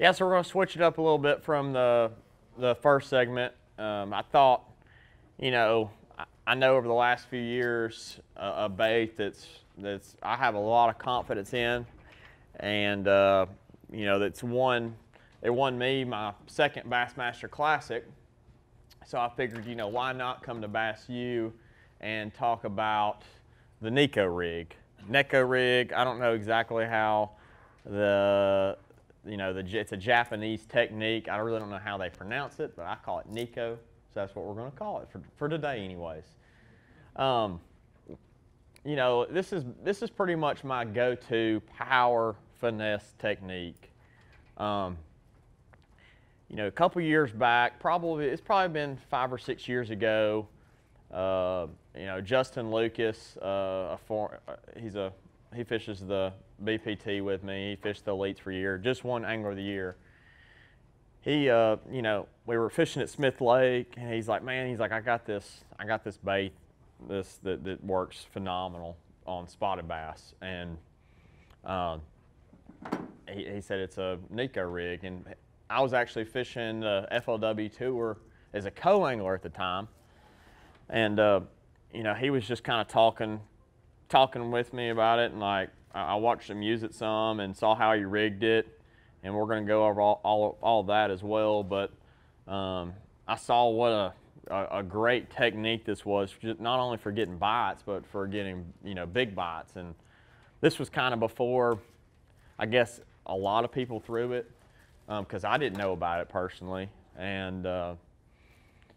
Yeah, so we're going to switch it up a little bit from the the first segment. Um, I thought, you know, I, I know over the last few years uh, a bait that's that's I have a lot of confidence in, and uh, you know that's won it won me my second Bassmaster Classic. So I figured, you know, why not come to Bass U and talk about the Neko rig. Neko rig, I don't know exactly how the you know, the, it's a Japanese technique. I really don't know how they pronounce it, but I call it Nico. So that's what we're going to call it for, for today anyways. Um, you know, this is, this is pretty much my go-to power finesse technique. Um, you know, a couple years back, probably, it's probably been five or six years ago, uh, you know, Justin Lucas, uh, a for, uh, he's a, he fishes the BPT with me. He fished the elites for a year, just one angler of the year. He, uh, you know, we were fishing at Smith Lake, and he's like, man, he's like, I got this, I got this bait, this that, that works phenomenal on spotted bass, and um, he, he said it's a Neko rig, and I was actually fishing the FLW tour as a co-angler at the time, and uh, you know, he was just kind of talking, talking with me about it, and like I watched him use it some and saw how he rigged it, and we're going to go over all, all, all that as well. But um, I saw what a, a, great technique this was, not only for getting bites, but for getting you know big bites. And this was kind of before, I guess, a lot of people threw it because um, I didn't know about it personally, and uh,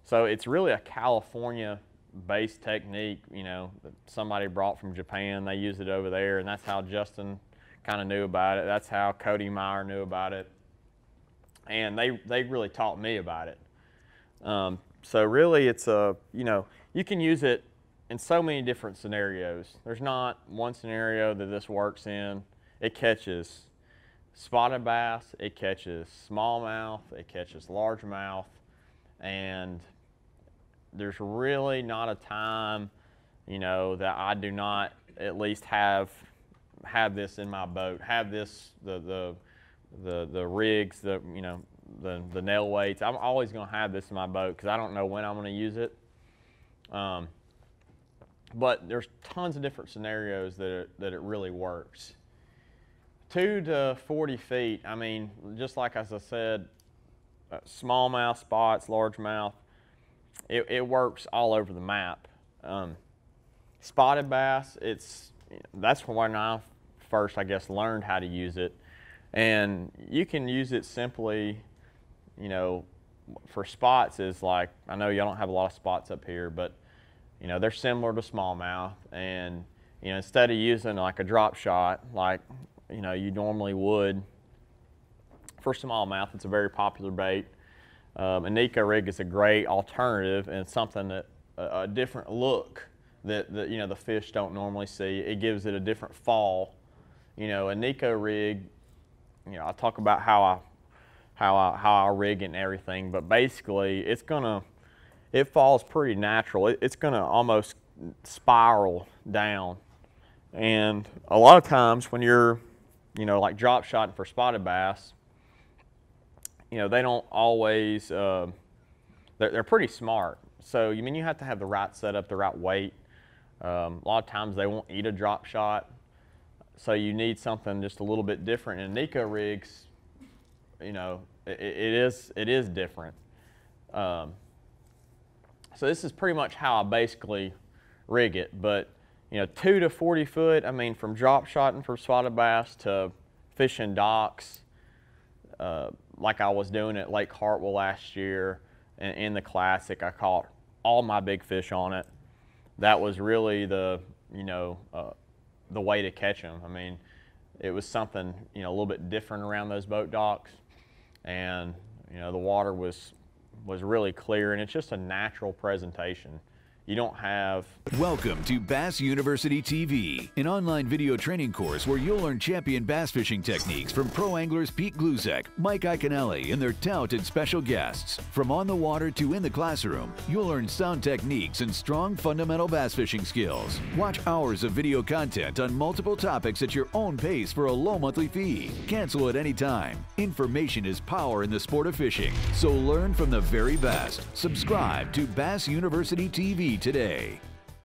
so it's really a California base technique, you know, that somebody brought from Japan. They use it over there, and that's how Justin kind of knew about it. That's how Cody Meyer knew about it. And they, they really taught me about it. Um, so really it's a, you know, you can use it in so many different scenarios. There's not one scenario that this works in. It catches spotted bass, it catches smallmouth, it catches largemouth, and there's really not a time, you know, that I do not at least have have this in my boat, have this the the the the rigs, the you know the the nail weights. I'm always going to have this in my boat because I don't know when I'm going to use it. Um, but there's tons of different scenarios that it, that it really works. Two to 40 feet. I mean, just like as I said, uh, smallmouth spots, largemouth it, it works all over the map. Um, spotted bass, it's that's when I first, I guess, learned how to use it. And you can use it simply, you know, for spots is like, I know y'all don't have a lot of spots up here, but, you know, they're similar to smallmouth. And, you know, instead of using like a drop shot, like, you know, you normally would for smallmouth, it's a very popular bait. Um, a Neko rig is a great alternative and something that a, a different look that, that, you know the fish don't normally see. It gives it a different fall. You know, a Neko rig. You know, I talk about how I how I how I rig it and everything, but basically it's gonna it falls pretty natural. It, it's gonna almost spiral down, and a lot of times when you're you know like drop shotting for spotted bass you know, they don't always, uh, they're, they're, pretty smart. So, you mean you have to have the right setup, the right weight. Um, a lot of times they won't eat a drop shot. So you need something just a little bit different. And Neko rigs, you know, it, it is it is different. Um, so this is pretty much how I basically rig it. But you know, two to 40 foot, I mean, from drop shotting for spotted bass to fishing docks, uh, like I was doing at Lake Hartwell last year in, in the Classic. I caught all my big fish on it. That was really the, you know, uh, the way to catch them. I mean, it was something, you know, a little bit different around those boat docks. And, you know, the water was, was really clear and it's just a natural presentation. You don't have Welcome to Bass University TV, an online video training course where you'll learn champion bass fishing techniques from pro anglers Pete Gluszek, Mike Iaconelli, and their talented special guests. From on the water to in the classroom, you'll learn sound techniques and strong fundamental bass fishing skills. Watch hours of video content on multiple topics at your own pace for a low monthly fee. Cancel at any time. Information is power in the sport of fishing, so learn from the very best. Subscribe to Bass University TV today.